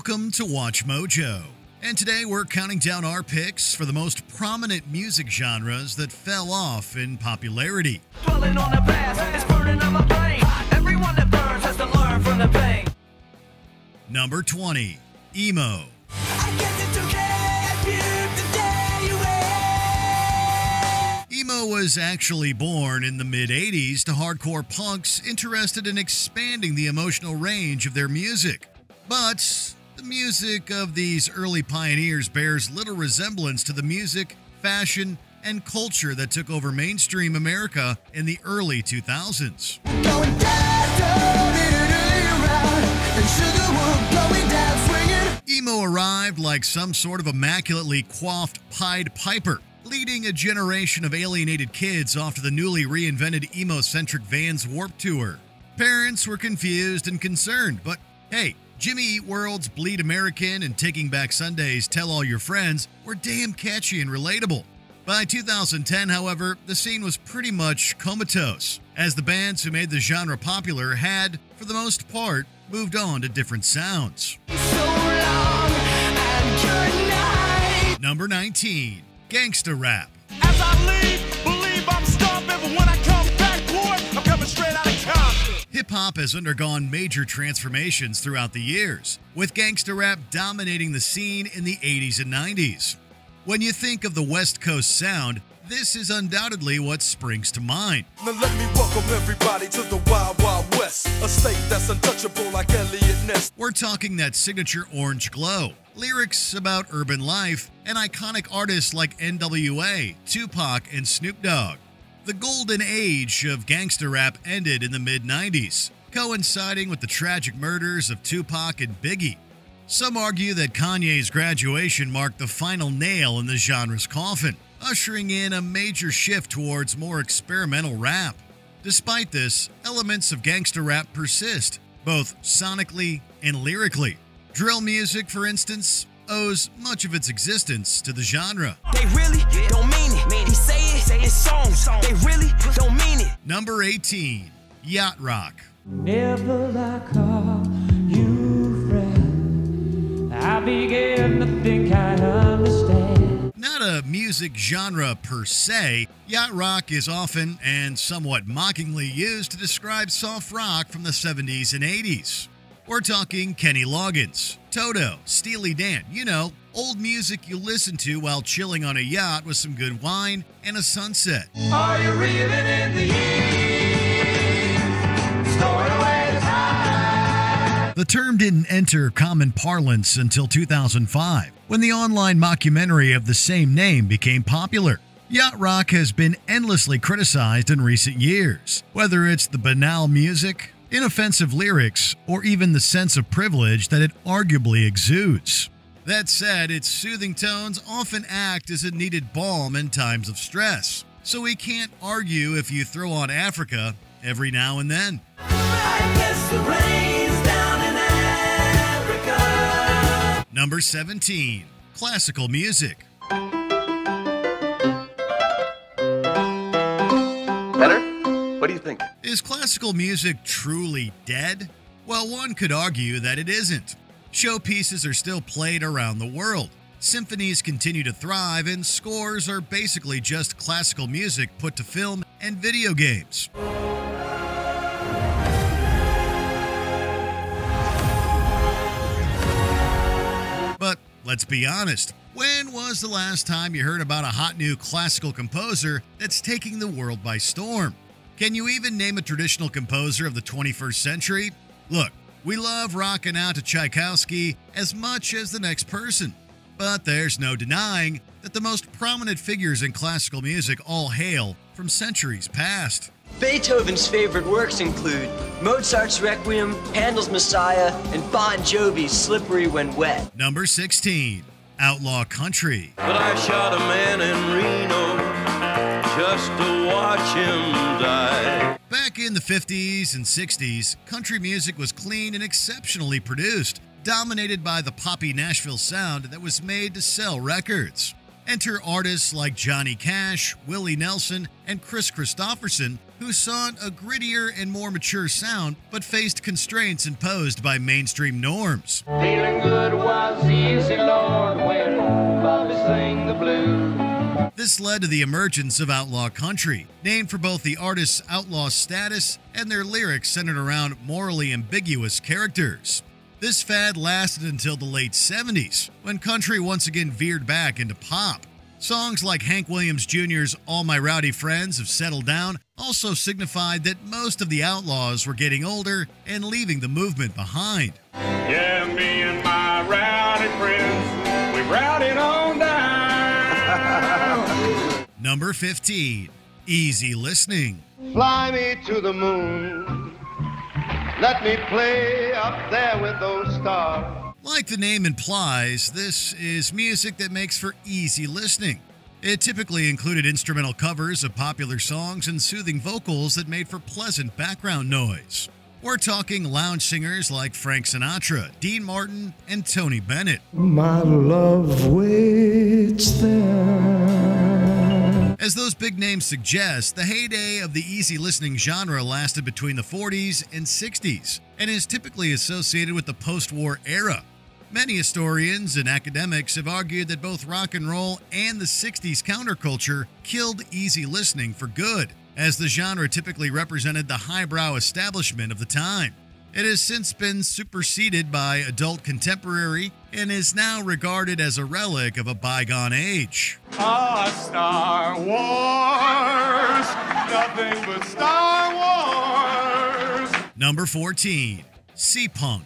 Welcome to Watch Mojo. And today we're counting down our picks for the most prominent music genres that fell off in popularity. Dwelling on the past, it's burning on my brain. Everyone that burns has to learn from the pain. Number 20, Emo. I guess it's okay if the day you Emo was actually born in the mid 80s to hardcore punks interested in expanding the emotional range of their music. But the music of these early pioneers bears little resemblance to the music, fashion, and culture that took over mainstream America in the early 2000s. Going down, down, around, and Sugarwood going down, swinging. Emo arrived like some sort of immaculately coiffed Pied Piper, leading a generation of alienated kids off to the newly reinvented emo centric Vans Warped Tour. Parents were confused and concerned, but hey, Jimmy Eat World's Bleed American and Taking Back Sunday's Tell All Your Friends were damn catchy and relatable. By 2010, however, the scene was pretty much comatose, as the bands who made the genre popular had, for the most part, moved on to different sounds. So. Number 19, Gangsta Rap. Hop has undergone major transformations throughout the years, with gangster rap dominating the scene in the 80s and 90s. When you think of the West Coast sound, this is undoubtedly what springs to mind. Now let me welcome everybody to the Wild Wild West, a state that's untouchable like Eliot Ness. We're talking that signature orange glow, lyrics about urban life, and iconic artists like NWA, Tupac, and Snoop Dogg. The golden age of gangster rap ended in the mid 90s, coinciding with the tragic murders of Tupac and Biggie. Some argue that Kanye's graduation marked the final nail in the genre's coffin, ushering in a major shift towards more experimental rap. Despite this, elements of gangster rap persist, both sonically and lyrically. Drill music, for instance, owes much of its existence to the genre. They really don't mean it. He say it's songs. They really don't mean it. Number 18, Yacht Rock. Never I call you friend. I began to think I understand. Not a music genre per se, yacht rock is often and somewhat mockingly used to describe soft rock from the 70s and 80s. We're talking Kenny Loggins, Toto, Steely Dan, you know, old music you listen to while chilling on a yacht with some good wine and a sunset. Are you reeling in the heat? Storing away the time. The term didn't enter common parlance until 2005, when the online mockumentary of the same name became popular. Yacht rock has been endlessly criticized in recent years, whether it's the banal music, inoffensive lyrics, or even the sense of privilege that it arguably exudes. That said, its soothing tones often act as a needed balm in times of stress, so we can't argue if you throw on Africa every now and then. I guess the rain's down in Africa. Number 17, classical music. Is classical music truly dead? Well, one could argue that it isn't. Showpieces are still played around the world. Symphonies continue to thrive, and scores are basically just classical music put to film and video games. But let's be honest. When was the last time you heard about a hot new classical composer that's taking the world by storm? Can you even name a traditional composer of the 21st century? Look, we love rocking out to Tchaikovsky as much as the next person. But there's no denying that the most prominent figures in classical music all hail from centuries past. Beethoven's favorite works include Mozart's Requiem, Handel's Messiah, and Bon Jovi's Slippery When Wet. Number 16, Outlaw Country. But I shot a man in Reno just to watch him die. Back in the 50s and 60s, country music was clean and exceptionally produced, dominated by the poppy Nashville sound that was made to sell records. Enter artists like Johnny Cash, Willie Nelson, and Kris Kristofferson, who sought a grittier and more mature sound but faced constraints imposed by mainstream norms. Feeling good was easy, Lord, when Bobby sang the blues. This led to the emergence of outlaw country, named for both the artist's outlaw status and their lyrics centered around morally ambiguous characters. This fad lasted until the late 70s, when country once again veered back into pop. Songs like Hank Williams Jr.'s All My Rowdy Friends Have Settled Down also signified that most of the outlaws were getting older and leaving the movement behind. Yeah, me and my rowdy friends, we. Number 15, Easy Listening. Fly me to the moon. Let me play up there with those stars. Like the name implies, this is music that makes for easy listening. It typically included instrumental covers of popular songs and soothing vocals that made for pleasant background noise. We're talking lounge singers like Frank Sinatra, Dean Martin, and Tony Bennett. My love waits there. As those big names suggest, the heyday of the easy listening genre lasted between the 40s and 60s and is typically associated with the post war era. Many historians and academics have argued that both rock and roll and the 60s counterculture killed easy listening for good, as the genre typically represented the highbrow establishment of the time. It has since been superseded by adult contemporary and is now regarded as a relic of a bygone age. Ah, Star Wars, nothing but Star Wars. Number 14, Sea Punk.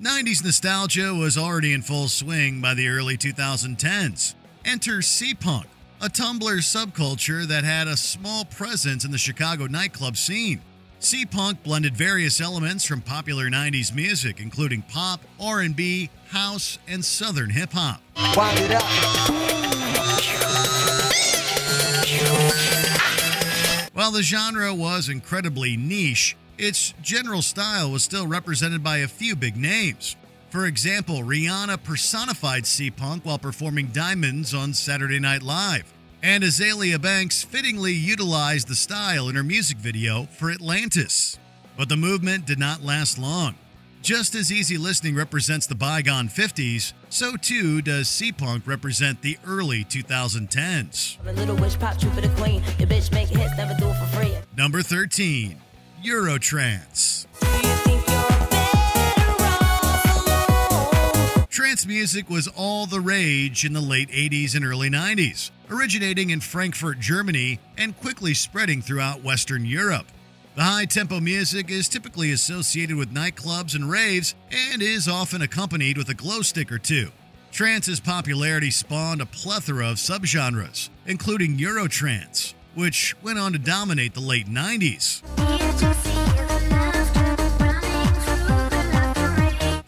'90s nostalgia was already in full swing by the early 2010s. Enter Sea Punk, a Tumblr subculture that had a small presence in the Chicago nightclub scene. Seapunk blended various elements from popular 90s music, including pop, R&B, house, and southern hip hop. Wind it up. While the genre was incredibly niche, its general style was still represented by a few big names. For example, Rihanna personified Seapunk while performing Diamonds on Saturday Night Live, and Azealia Banks fittingly utilized the style in her music video for Atlantis. But the movement did not last long. Just as easy listening represents the bygone 50s, so too does Seapunk represent the early 2010s. A little witch pop, true for Trance music was all the rage in the late 80s and early 90s, originating in Frankfurt, Germany, and quickly spreading throughout Western Europe. The high tempo music is typically associated with nightclubs and raves and is often accompanied with a glow stick or two. Trance's popularity spawned a plethora of subgenres, including Eurotrance, which went on to dominate the late 90s.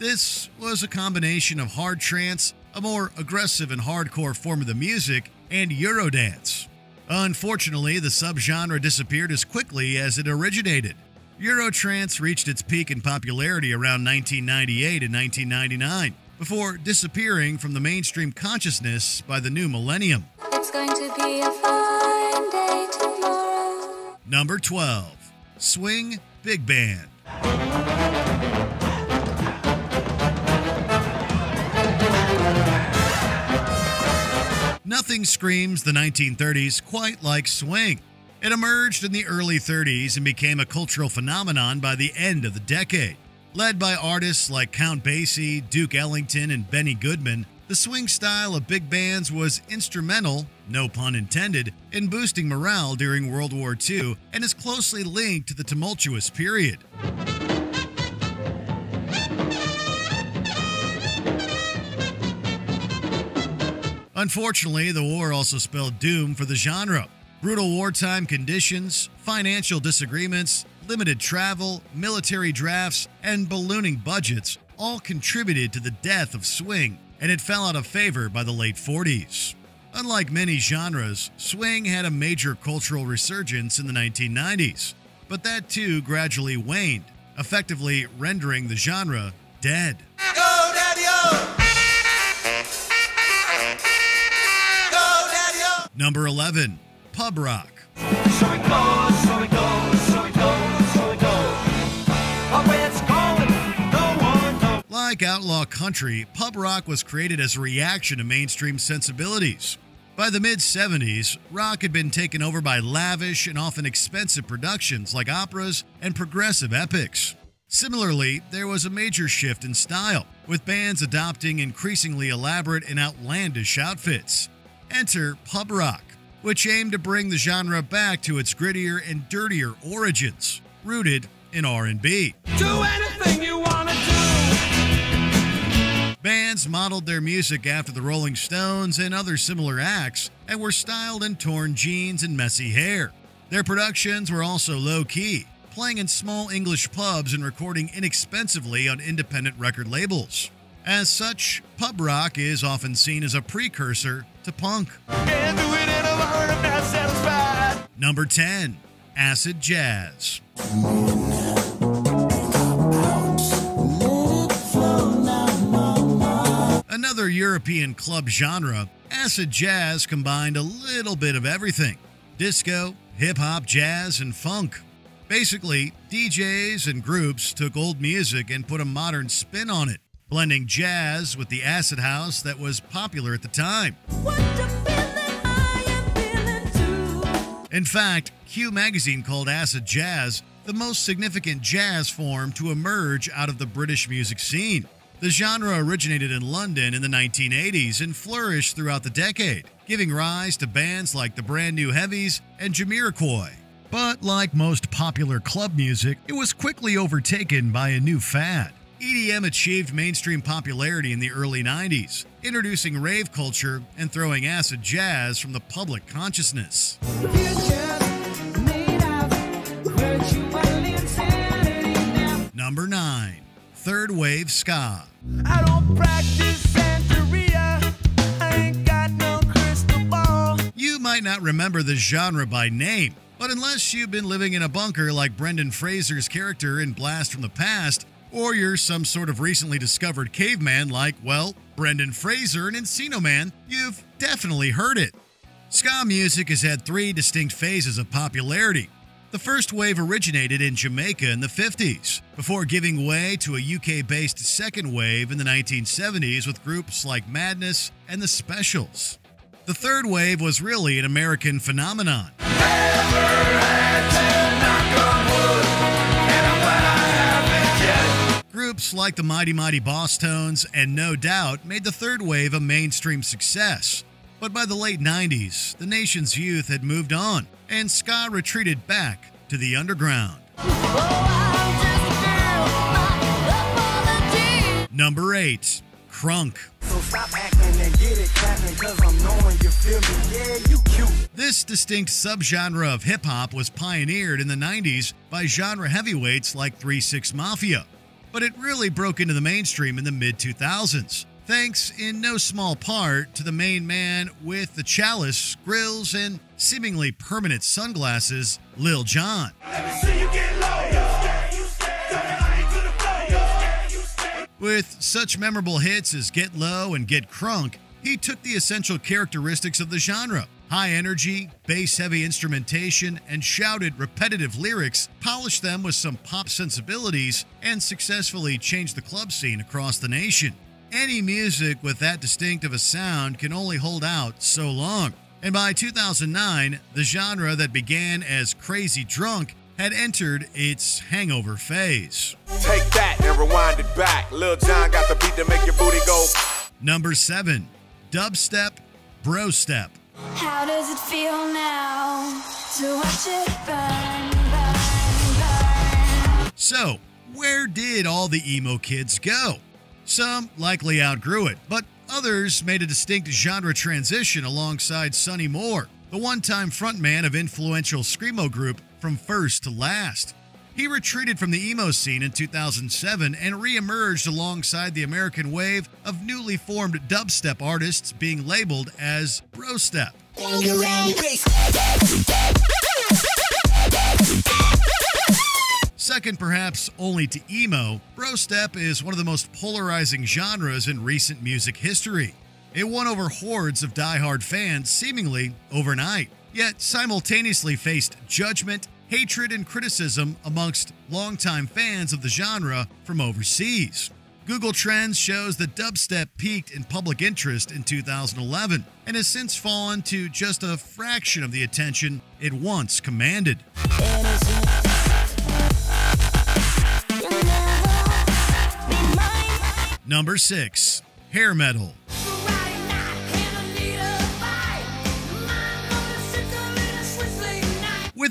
This was a combination of hard trance, a more aggressive and hardcore form of the music, and Eurodance. Unfortunately, the subgenre disappeared as quickly as it originated. Eurotrance reached its peak in popularity around 1998 and 1999, before disappearing from the mainstream consciousness by the new millennium. It's going to be a fine day tomorrow. Number 12, Swing Big Band. Nothing screams the 1930s quite like swing. It emerged in the early 30s and became a cultural phenomenon by the end of the decade. Led by artists like Count Basie, Duke Ellington, and Benny Goodman, the swing style of big bands was instrumental, no pun intended, in boosting morale during World War II and is closely linked to the tumultuous period. Unfortunately, the war also spelled doom for the genre. Brutal wartime conditions, financial disagreements, limited travel, military drafts, and ballooning budgets all contributed to the death of swing, and it fell out of favor by the late 40s. Unlike many genres, swing had a major cultural resurgence in the 1990s, but that too gradually waned. effectively rendering the genre dead. Go Daddy-O! Number 11, pub rock. So it goes, so it goes, so it goes, so it goes. Like outlaw country, pub rock was created as a reaction to mainstream sensibilities. By the mid 70s, rock had been taken over by lavish and often expensive productions like operas and progressive epics. Similarly, there was a major shift in style, with bands adopting increasingly elaborate and outlandish outfits. Enter pub rock, which aimed to bring the genre back to its grittier and dirtier origins, rooted in R&B. Do anything you wanna do. Bands modeled their music after the Rolling Stones and other similar acts and were styled in torn jeans and messy hair. Their productions were also low key, playing in small English pubs and recording inexpensively on independent record labels. As such, pub rock is often seen as a precursor to punk. Can't do it in a word, I'm not satisfied. Number 10, acid jazz. Another European club genre, acid jazz combined a little bit of everything disco, hip hop, jazz, and funk. Basically, DJs and groups took old music and put a modern spin on it, blending jazz with the acid house that was popular at the time. In fact, Q Magazine called acid jazz the most significant jazz form to emerge out of the British music scene. The genre originated in London in the 1980s and flourished throughout the decade, giving rise to bands like the Brand New Heavies and Jamiroquai. But like most popular club music, it was quickly overtaken by a new fad. EDM achieved mainstream popularity in the early 90s, introducing rave culture and throwing acid jazz from the public consciousness. Number 9. Third Wave Ska. I don't practice Santeria. I ain't got no crystal ball. You might not remember the genre by name, but unless you've been living in a bunker like Brendan Fraser's character in Blast from the Past, or you're some sort of recently discovered caveman like, well, Brendan Fraser in Encino Man, you've definitely heard it. Ska music has had three distinct phases of popularity. The first wave originated in Jamaica in the 50s, before giving way to a UK based second wave in the 1970s with groups like Madness and the Specials. The third wave was really an American phenomenon. Groups like the Mighty Mighty Bosstones and No Doubt made the third wave a mainstream success. But by the late 90s, the nation's youth had moved on, and ska retreated back to the underground. Number 8. Crunk. This distinct subgenre of hip hop was pioneered in the 90s by genre heavyweights like 3 6 Mafia, but it really broke into the mainstream in the mid 2000s, thanks in no small part to the main man with the chalice, grills, and seemingly permanent sunglasses, Lil Jon. With such memorable hits as Get Low and Get Crunk, he took the essential characteristics of the genre high energy, bass heavy instrumentation, and shouted repetitive lyrics, polished them with some pop sensibilities, and successfully changed the club scene across the nation. Any music with that distinctive a sound can only hold out so long. And by 2009, the genre that began as crazy drunk had entered its hangover phase. Take that and rewind it back. Lil Jon got the beat to make your booty go. Number 7. Dubstep, Bro Step. How does it feel now to watch it burn, burn, burn? So, where did all the emo kids go? Some likely outgrew it, but others made a distinct genre transition alongside Sonny Moore, the one time frontman of influential Screamo group From First to Last. He retreated from the emo scene in 2007 and re emerged alongside the American wave of newly formed dubstep artists being labeled as Brostep. Second, perhaps only to emo, brostep is one of the most polarizing genres in recent music history. It won over hordes of die-hard fans seemingly overnight, yet simultaneously faced judgment, hatred, and criticism amongst longtime fans of the genre from overseas. Google Trends shows that dubstep peaked in public interest in 2011 and has since fallen to just a fraction of the attention it once commanded. Number 6. Hair Metal.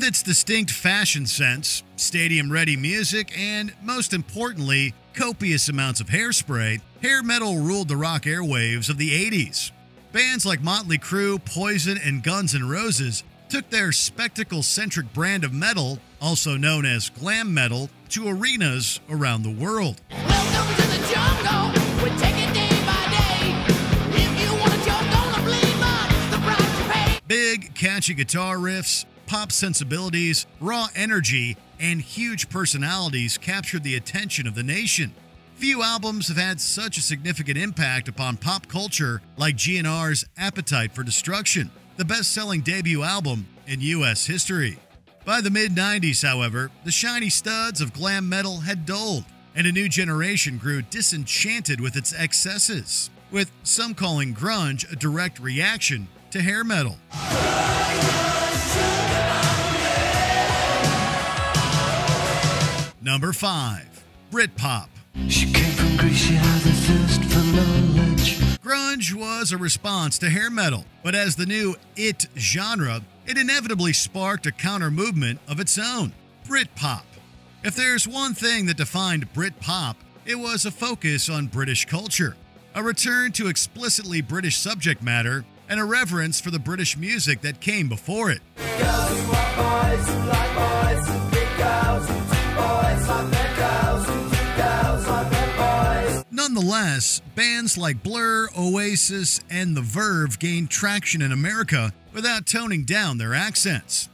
Its distinct fashion sense, stadium ready music, and most importantly, copious amounts of hairspray, hair metal ruled the rock airwaves of the 80s. Bands like Motley Crue, Poison, and Guns N' Roses took their spectacle centric brand of metal, also known as glam metal, to arenas around the world. Big, catchy guitar riffs, pop sensibilities, raw energy, and huge personalities captured the attention of the nation. Few albums have had such a significant impact upon pop culture like GNR's Appetite for Destruction, the best selling debut album in U.S. history. By the mid 90s, however, the shiny studs of glam metal had dulled, and a new generation grew disenchanted with its excesses, with some calling grunge a direct reaction to hair metal. Number 5. Britpop. She came from Greece, she had a thirst for knowledge. Grunge was a response to hair metal, but as the new it genre, it inevitably sparked a counter movement of its own Britpop. If there's one thing that defined Britpop, it was a focus on British culture, a return to explicitly British subject matter, and a reverence for the British music that came before it. Nonetheless, bands like Blur, Oasis, and The Verve gained traction in America without toning down their accents.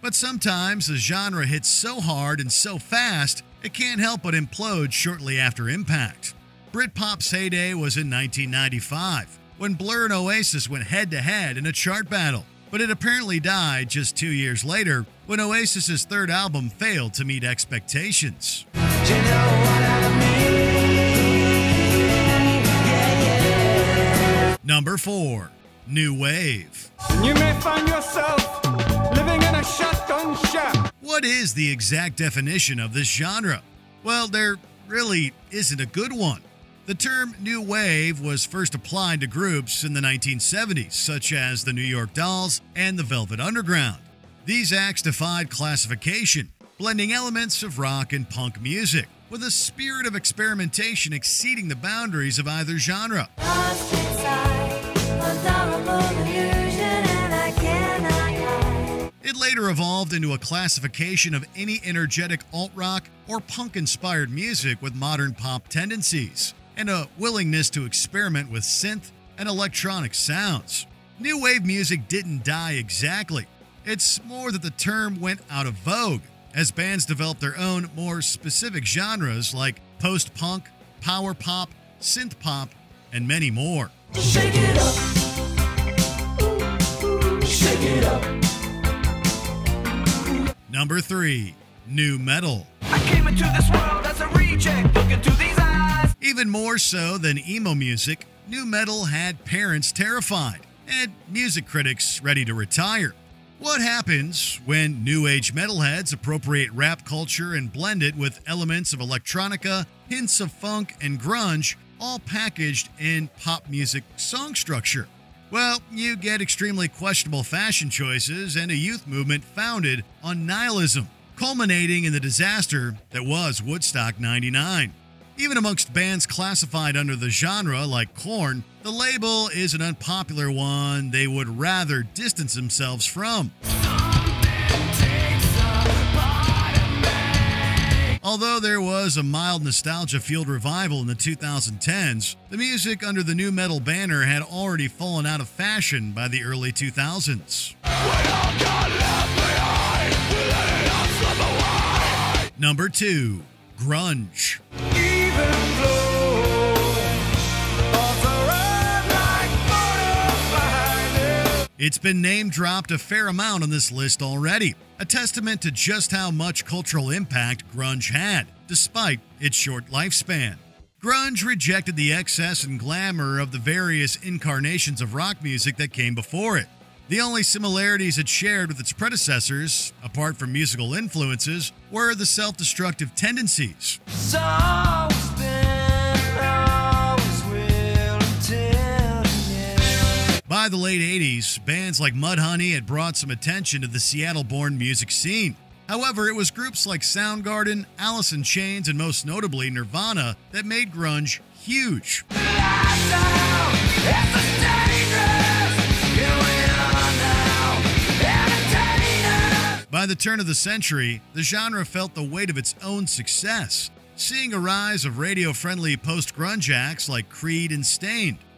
But sometimes the genre hits so hard and so fast, it can't help but implode shortly after impact. Britpop's heyday was in 1995, when Blur and Oasis went head to head in a chart battle. But it apparently died just two years later when Oasis's third album failed to meet expectations. Number 4. New Wave. You may find yourself living in a shotgun shack. What is the exact definition of this genre? Well, there really isn't a good one. The term New Wave was first applied to groups in the 1970s, such as the New York Dolls and the Velvet Underground. These acts defied classification, blending elements of rock and punk music, with a spirit of experimentation exceeding the boundaries of either genre. It later evolved into a classification of any energetic alt rock or punk inspired music with modern pop tendencies, and a willingness to experiment with synth and electronic sounds. New wave music didn't die exactly. It's more that the term went out of vogue as bands developed their own more specific genres like post punk, power pop, synth pop, and many more. Shake it up. Shake it up. Number 3. Nu Metal. Even more so than emo music, nu metal had parents terrified and music critics ready to retire. What happens when new age metalheads appropriate rap culture and blend it with elements of electronica, hints of funk, and grunge, all packaged in pop music song structure? Well, you get extremely questionable fashion choices and a youth movement founded on nihilism, culminating in the disaster that was Woodstock 99. Even amongst bands classified under the genre, like Korn, the label is an unpopular one they would rather distance themselves from. Although there was a mild nostalgia fueled revival in the 2010s, the music under the nu metal banner had already fallen out of fashion by the early 2000s. Number 2 Grunge. It's been name dropped a fair amount on this list already, a testament to just how much cultural impact grunge had, despite its short lifespan. Grunge rejected the excess and glamour of the various incarnations of rock music that came before it. The only similarities it shared with its predecessors, apart from musical influences, were the self destructive tendencies. By the late 80s, bands like Mudhoney had brought some attention to the Seattle born music scene. However, it was groups like Soundgarden, Alice in Chains, and most notably Nirvana that made grunge huge. By the turn of the century, the genre felt the weight of its own success, seeing a rise of radio friendly post grunge acts like Creed and Staind,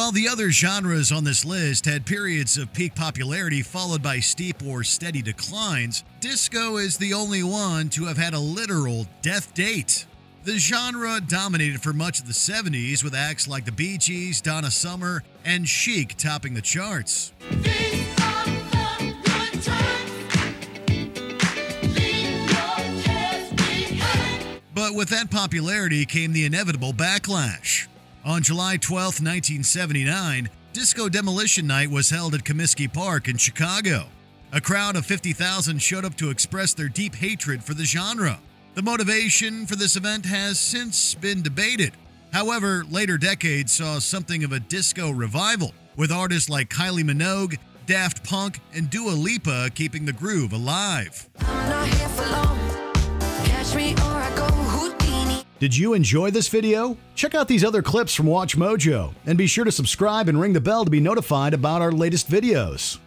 While the other genres on this list had periods of peak popularity followed by steep or steady declines, disco is the only one to have had a literal death date. The genre dominated for much of the 70s with acts like the Bee Gees, Donna Summer, and Chic topping the charts. But with that popularity came the inevitable backlash. On July 12, 1979, Disco Demolition Night was held at Comiskey Park in Chicago. A crowd of 50,000 showed up to express their deep hatred for the genre. The motivation for this event has since been debated. However, later decades saw something of a disco revival, with artists like Kylie Minogue, Daft Punk, and Dua Lipa keeping the groove alive. Did you enjoy this video? Check out these other clips from Watch Mojo and be sure to subscribe and ring the bell to be notified about our latest videos.